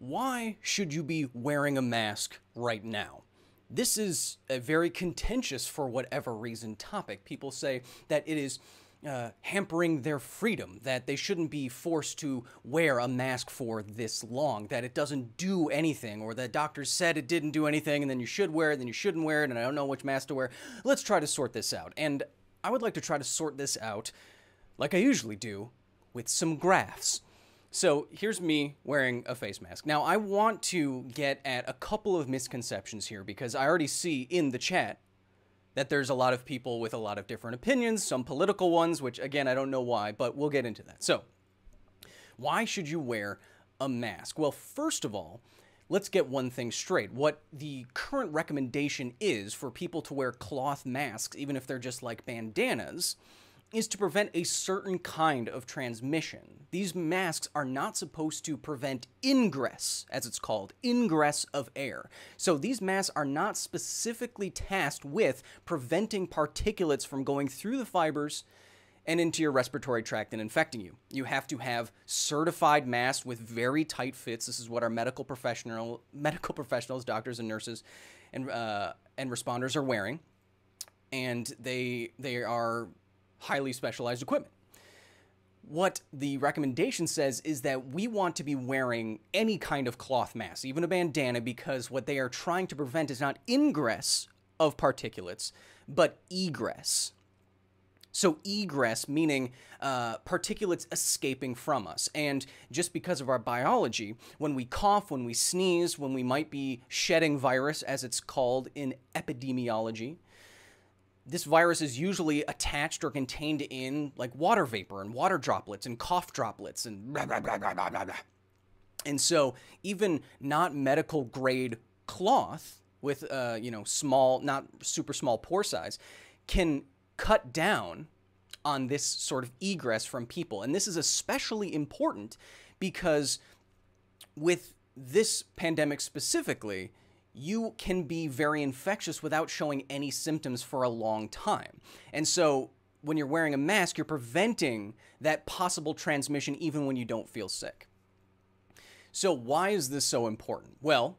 why should you be wearing a mask right now? This is a very contentious, for whatever reason, topic. People say that it is uh, hampering their freedom, that they shouldn't be forced to wear a mask for this long, that it doesn't do anything, or that doctors said it didn't do anything, and then you should wear it, then you shouldn't wear it, and I don't know which mask to wear. Let's try to sort this out. And I would like to try to sort this out, like I usually do, with some graphs. So here's me wearing a face mask. Now, I want to get at a couple of misconceptions here because I already see in the chat that there's a lot of people with a lot of different opinions, some political ones, which again, I don't know why, but we'll get into that. So, why should you wear a mask? Well, first of all, let's get one thing straight. What the current recommendation is for people to wear cloth masks, even if they're just like bandanas, is to prevent a certain kind of transmission. These masks are not supposed to prevent ingress, as it's called, ingress of air. So these masks are not specifically tasked with preventing particulates from going through the fibers and into your respiratory tract and infecting you. You have to have certified masks with very tight fits. This is what our medical professional medical professionals, doctors and nurses and uh, and responders are wearing. And they they are highly specialized equipment. What the recommendation says is that we want to be wearing any kind of cloth mask, even a bandana, because what they are trying to prevent is not ingress of particulates, but egress. So, egress meaning uh, particulates escaping from us. And just because of our biology, when we cough, when we sneeze, when we might be shedding virus, as it's called in epidemiology, this virus is usually attached or contained in like water vapor and water droplets and cough droplets and blah, blah, blah, blah, blah, blah. And so even not medical grade cloth with uh, you know small, not super small pore size, can cut down on this sort of egress from people. And this is especially important because with this pandemic specifically, you can be very infectious without showing any symptoms for a long time. And so when you're wearing a mask, you're preventing that possible transmission even when you don't feel sick. So, why is this so important? Well,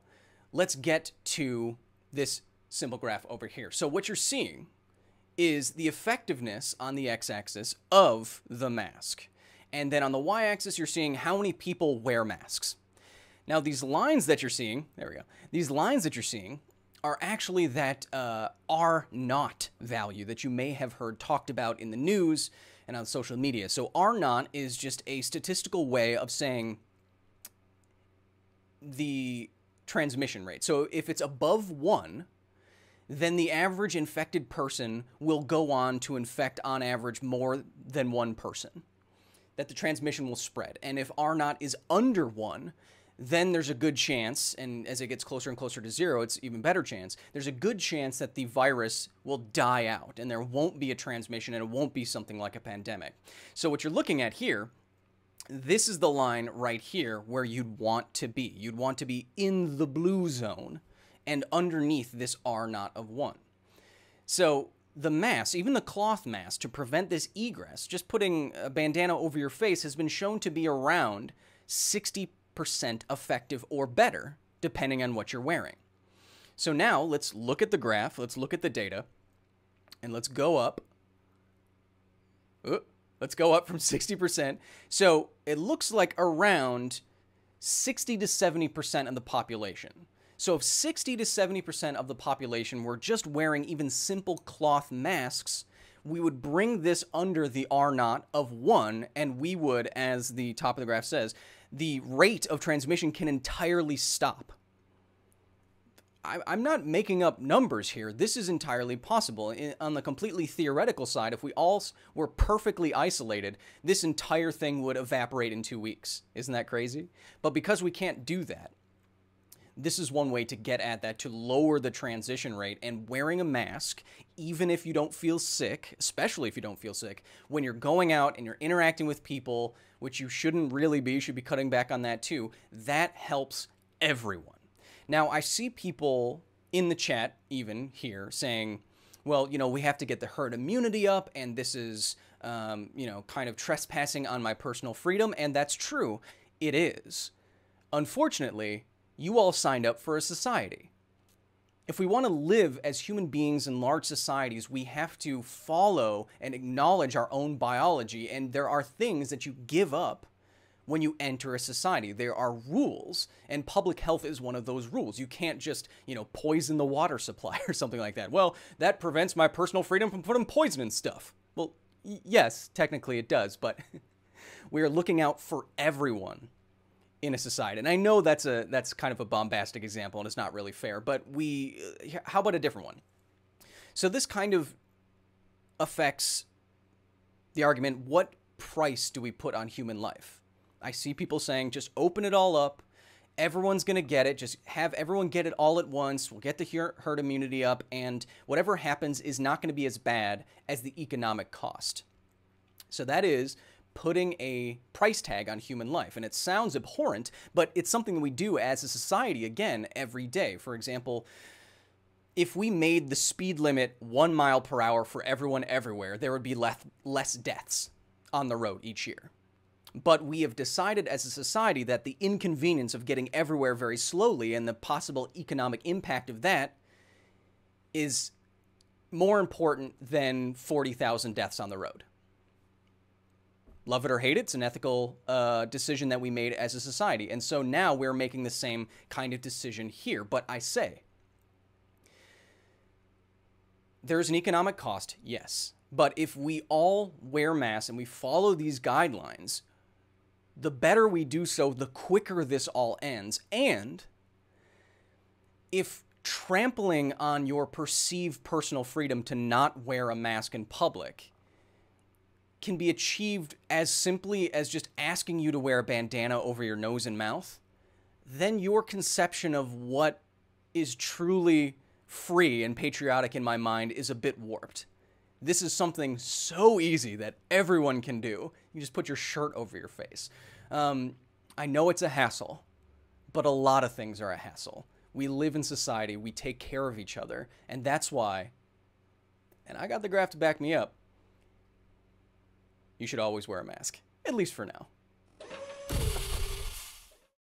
let's get to this simple graph over here. So, what you're seeing is the effectiveness on the x axis of the mask. And then on the y axis, you're seeing how many people wear masks. Now, these lines that you're seeing, there we go, these lines that you're seeing are actually that uh, R naught value that you may have heard talked about in the news and on social media. So R naught is just a statistical way of saying the transmission rate. So if it's above one, then the average infected person will go on to infect on average more than one person. That the transmission will spread. And if R naught is under one, then there's a good chance, and as it gets closer and closer to zero, it's even better chance. There's a good chance that the virus will die out and there won't be a transmission and it won't be something like a pandemic. So, what you're looking at here, this is the line right here where you'd want to be. You'd want to be in the blue zone and underneath this R naught of one. So, the mask, even the cloth mask, to prevent this egress, just putting a bandana over your face has been shown to be around 60 percent effective or better, depending on what you're wearing. So now let's look at the graph, let's look at the data, and let's go up. let's go up from 60%. So it looks like around 60 to 70% of the population. So if 60 to 70% of the population were just wearing even simple cloth masks, we would bring this under the R naught of 1, and we would, as the top of the graph says, the rate of transmission can entirely stop. I, am not making up numbers here. This is entirely possible. On the completely theoretical side, if we all were perfectly isolated, this entire thing would evaporate in two weeks. Isn't that crazy? But because we can't do that, this is one way to get at that to lower the transition rate and wearing a mask even if you don't feel sick especially if you don't feel sick when you're going out and you're interacting with people which you shouldn't really be you should be cutting back on that too that helps everyone. Now i see people in the chat even here saying well you know we have to get the herd immunity up and this is um, you know kind of trespassing on my personal freedom and that's true. It is. Unfortunately, you all signed up for a society. If we want to live as human beings in large societies, we have to follow and acknowledge our own biology, and there are things that you give up when you enter a society. There are rules, and public health is one of those rules. You can't just, you know, poison the water supply or something like that. Well, that prevents my personal freedom from putting poison in stuff. Well, yes, technically it does, but we are looking out for everyone in a society. And I know that's a that's kind of a bombastic example and it's not really fair, but we how about a different one? So this kind of affects the argument what price do we put on human life? I see people saying just open it all up. Everyone's going to get it. Just have everyone get it all at once. We'll get the herd immunity up, and whatever happens is not going to be as bad as the economic cost. So that is putting a price tag on human life. And it sounds abhorrent, but it's something that we do as a society, again, every day. For example, if we made the speed limit one mile per hour for everyone everywhere, there would be less, less deaths on the road each year. But we have decided as a society that the inconvenience of getting everywhere very slowly and the possible economic impact of that is more important than 40,000 deaths on the road. Love it or hate it, it's an ethical uh, decision that we made as a society. And so now we're making the same kind of decision here. But I say, there's an economic cost, yes. But if we all wear masks and we follow these guidelines, the better we do so, the quicker this all ends. And if trampling on your perceived personal freedom to not wear a mask in public can be achieved as simply as just asking you to wear a bandana over your nose and mouth, then your conception of what is truly free and patriotic in my mind is a bit warped. This is something so easy that everyone can do. You just put your shirt over your face. Um, I know it's a hassle, but a lot of things are a hassle. We live in society, we take care of each other, and that's why, and I got the graph to back me up, you should always wear a mask, at least for now.